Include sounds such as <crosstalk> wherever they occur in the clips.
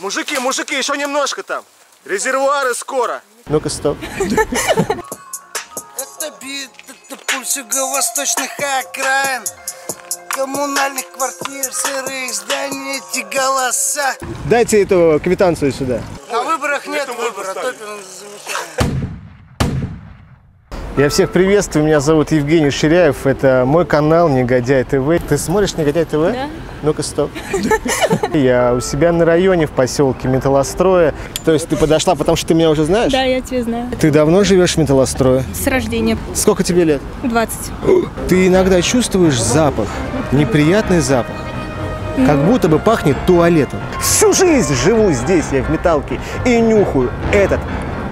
Мужики, мужики, еще немножко там. Резервуары скоро. Ну-ка, стоп. <laughs> Это бит, это пульс юго-восточных окраин Коммунальных квартир, сырых зданий, эти голоса Дайте эту квитанцию сюда. На выборах нет выбора, Топин Я всех приветствую, меня зовут Евгений Ширяев, это мой канал Негодяй ТВ. Ты смотришь Негодяй ТВ? Да. Ну-ка, стоп. Я у себя на районе в поселке Металлостроя. То есть ты подошла, потому что ты меня уже знаешь? Да, я тебя знаю. Ты давно живешь в Металлострое? С рождения. Сколько тебе лет? 20. Ты иногда чувствуешь запах, неприятный запах, как будто бы пахнет туалетом. Всю жизнь живу здесь, я в металке, и нюхаю этот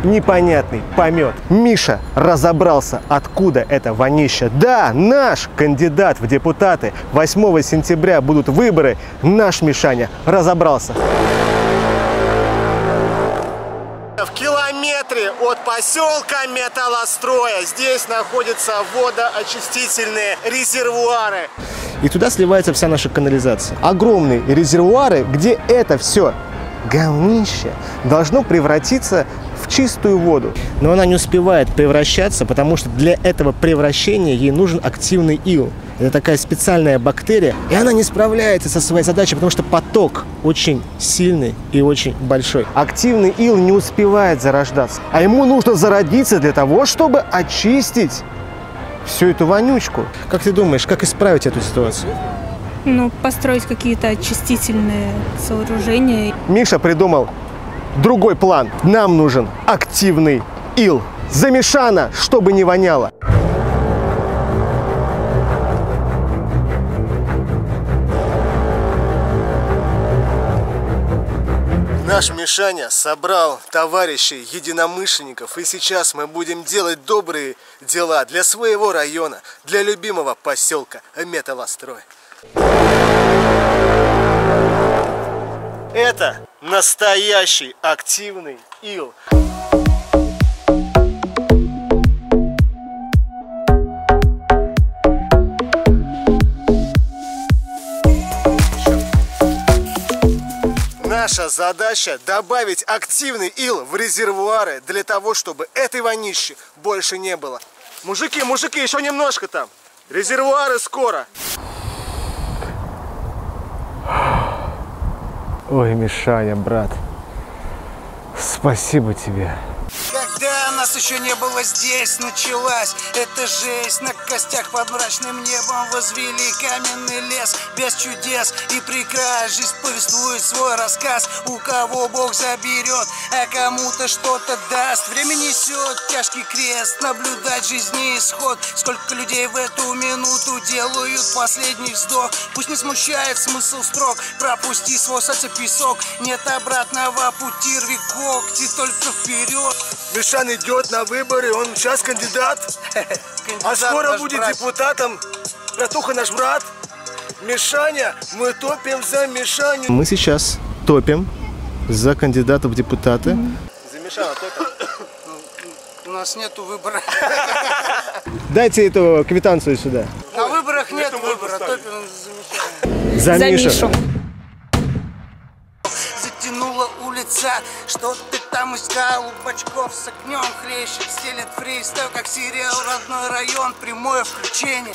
непонятный помет. Миша разобрался, откуда это вонище. Да, наш кандидат в депутаты. 8 сентября будут выборы. Наш Мишаня разобрался. В километре от поселка Металлостроя здесь находятся водоочистительные резервуары. И туда сливается вся наша канализация. Огромные резервуары, где это все говнище должно превратиться в чистую воду. Но она не успевает превращаться, потому что для этого превращения ей нужен активный ил. Это такая специальная бактерия, и она не справляется со своей задачей, потому что поток очень сильный и очень большой. Активный ил не успевает зарождаться, а ему нужно зародиться для того, чтобы очистить всю эту вонючку. Как ты думаешь, как исправить эту ситуацию? Ну, построить какие-то очистительные сооружения. Миша придумал другой план. Нам нужен активный ил. Замешано, чтобы не воняло. Наш Мишаня собрал товарищей, единомышленников, и сейчас мы будем делать добрые дела для своего района, для любимого поселка Металлострой. Это настоящий активный ил. Наша задача добавить активный ил в резервуары для того, чтобы этой вонищи больше не было. Мужики, мужики, еще немножко там. Резервуары скоро. Ой, Мишаня, брат, спасибо тебе. Еще не было здесь, началась эта жесть. На костях под мрачным небом возвели каменный лес. Без чудес и прекрас Жизнь повествует свой рассказ. У кого Бог заберет, а кому-то что-то даст. Время несет тяжкий крест Наблюдать жизни исход. Сколько людей в эту минуту делают последний вздох. Пусть не смущает смысл строк. Пропусти свой сердце песок Нет обратного пути, рви когти только вперед Мишан идет на выборы, он сейчас кандидат. А скоро будет брат. депутатом. Братуха наш брат. Мишаня, мы топим за Мишаню. Мы сейчас топим за кандидата в депутаты. За Мишана топим. У нас нету выбора. <laughs> Дайте эту квитанцию сюда. На выборах нет выбора. Замечательно. За, За Мишу. Мишу. Затянула улица, что ты там искал у бачков с огнем хлещет, стелет фристайл, как сериал «Родной район», прямое включение.